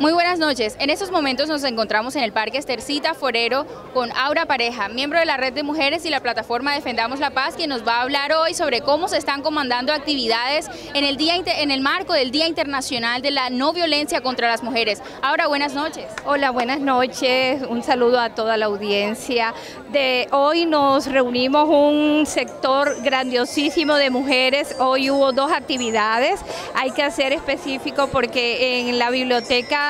Muy buenas noches. En estos momentos nos encontramos en el Parque Estercita Forero con Aura Pareja, miembro de la Red de Mujeres y la plataforma Defendamos la Paz, quien nos va a hablar hoy sobre cómo se están comandando actividades en el, día, en el marco del Día Internacional de la No Violencia contra las Mujeres. Aura, buenas noches. Hola, buenas noches. Un saludo a toda la audiencia. De hoy nos reunimos un sector grandiosísimo de mujeres. Hoy hubo dos actividades. Hay que hacer específico porque en la biblioteca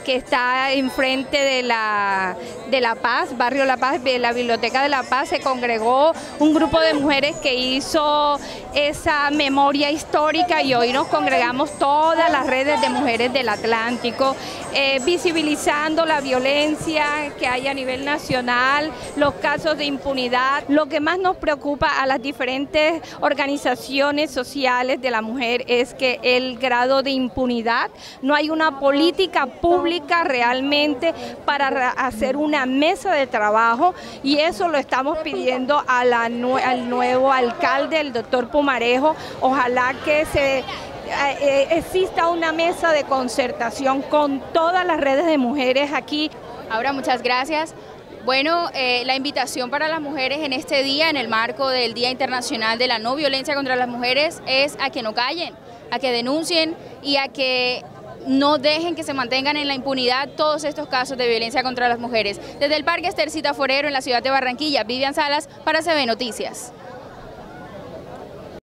que está enfrente de la, de La Paz, Barrio La Paz, de la Biblioteca de La Paz, se congregó un grupo de mujeres que hizo esa memoria histórica y hoy nos congregamos todas las redes de mujeres del Atlántico, eh, visibilizando la violencia que hay a nivel nacional, los casos de impunidad. Lo que más nos preocupa a las diferentes organizaciones sociales de la mujer es que el grado de impunidad, no hay una política pública realmente para hacer una mesa de trabajo y eso lo estamos pidiendo al nuevo alcalde, el doctor Pumarejo. Ojalá que se eh, eh, exista una mesa de concertación con todas las redes de mujeres aquí. Ahora, muchas gracias. Bueno, eh, la invitación para las mujeres en este día, en el marco del Día Internacional de la No Violencia contra las Mujeres, es a que no callen, a que denuncien y a que no dejen que se mantengan en la impunidad todos estos casos de violencia contra las mujeres. Desde el Parque Estercita Forero en la ciudad de Barranquilla, Vivian Salas para CB Noticias.